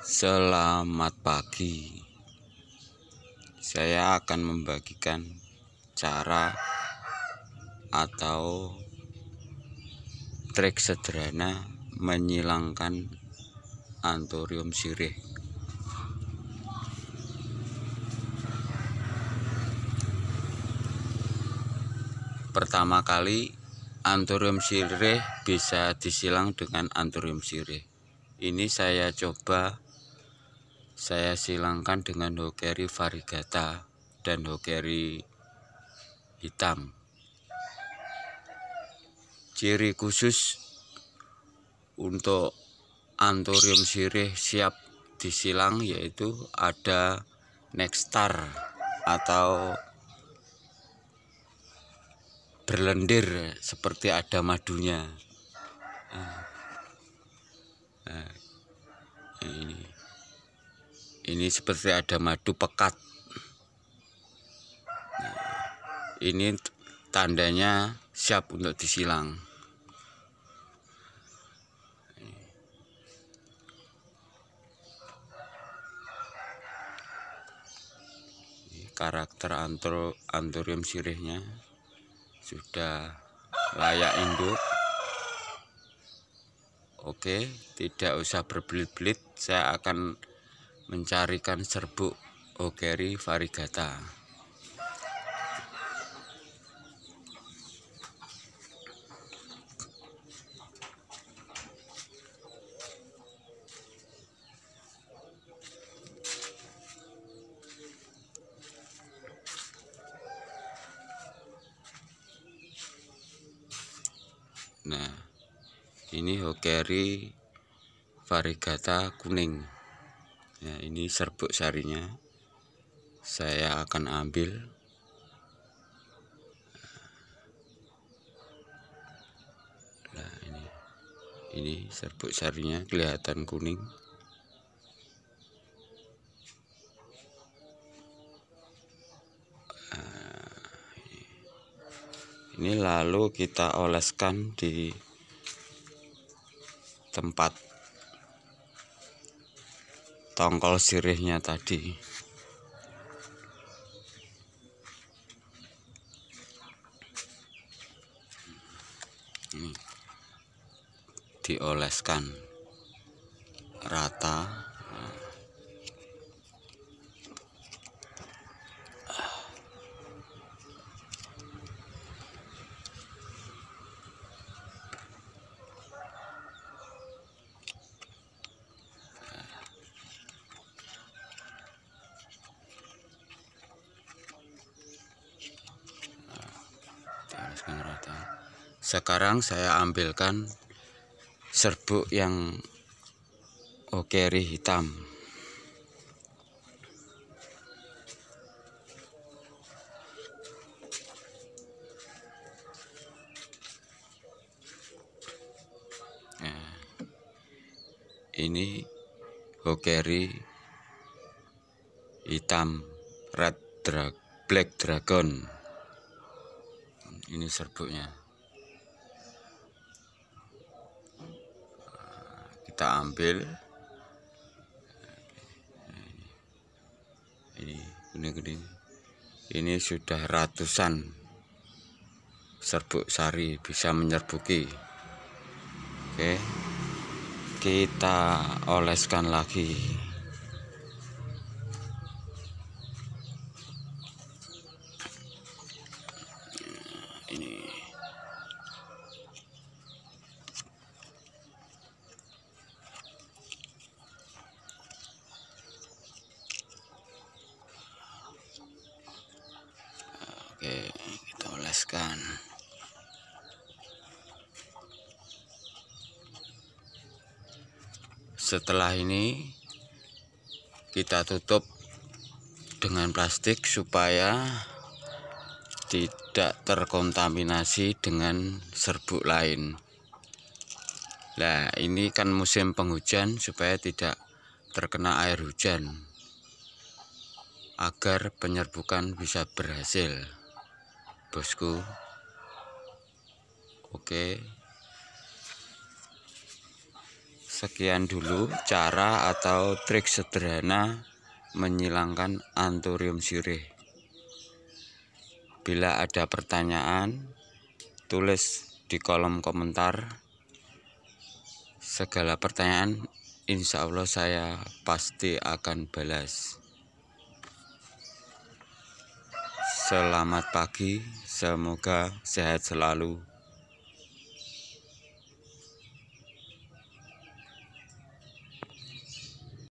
Selamat pagi. Saya akan membagikan cara atau trik sederhana menyilangkan antorium sirih. Pertama kali antorium sirih bisa disilang dengan antorium sirih. Ini saya coba saya silangkan dengan hokeri variegata dan hokeri hitam. Ciri khusus untuk antorium sirih siap disilang yaitu ada nekstar atau berlendir seperti ada madunya nah, nah ini ini seperti ada madu pekat. Nah, ini tandanya siap untuk disilang. Karakter antro, antorium sirihnya sudah layak induk. Oke tidak usah berbelit-belit saya akan mencarikan serbuk Ogeri variegata. Nah, ini Hokeri variegata kuning ya ini serbuk sarinya. Saya akan ambil. Nah ini. Ini serbuk sarinya kelihatan kuning. Nah, ini lalu kita oleskan di tempat tongkol sirihnya tadi. Dioleskan rata sekarang saya ambilkan serbuk yang okeri hitam. Nah, ini okeri hitam red drag black dragon. Ini serbuknya kita ambil. Ini kuning-kuning ini sudah ratusan serbuk sari bisa menyerbuki. Oke kita oleskan lagi Oke, kita oleskan. Setelah ini kita tutup dengan plastik supaya tidak terkontaminasi dengan serbuk lain. Nah, ini kan musim penghujan supaya tidak terkena air hujan agar penyerbukan bisa berhasil bosku oke Sekian dulu cara atau trik sederhana menyilangkan antorium sirih. Bila ada pertanyaan, tulis di kolom komentar. Segala pertanyaan insya Allah saya pasti akan balas. Selamat pagi, semoga sehat selalu.